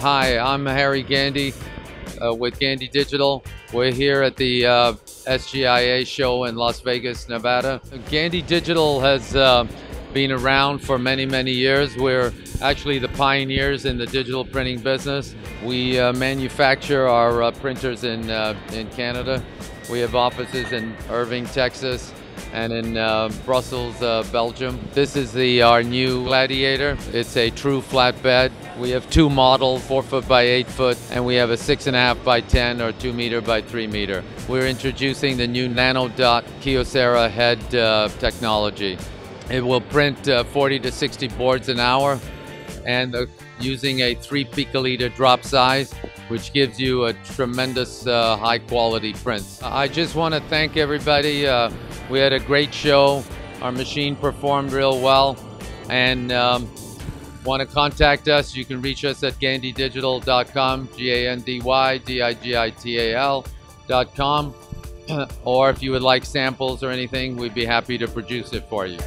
Hi, I'm Harry Gandy uh, with Gandy Digital. We're here at the uh, SGIA show in Las Vegas, Nevada. Gandy Digital has uh, been around for many, many years. We're actually the pioneers in the digital printing business. We uh, manufacture our uh, printers in, uh, in Canada. We have offices in Irving, Texas, and in uh, Brussels, uh, Belgium. This is the our new Gladiator. It's a true flatbed. We have two models, four foot by eight foot, and we have a six and a half by 10 or two meter by three meter. We're introducing the new NanoDot Kyocera head uh, technology. It will print uh, 40 to 60 boards an hour and uh, using a three picoliter drop size, which gives you a tremendous uh, high quality print. I just want to thank everybody. Uh, we had a great show. Our machine performed real well. And um, want to contact us, you can reach us at gandydigital.com, G-A-N-D-Y-D-I-G-I-T-A-L.com. or if you would like samples or anything, we'd be happy to produce it for you.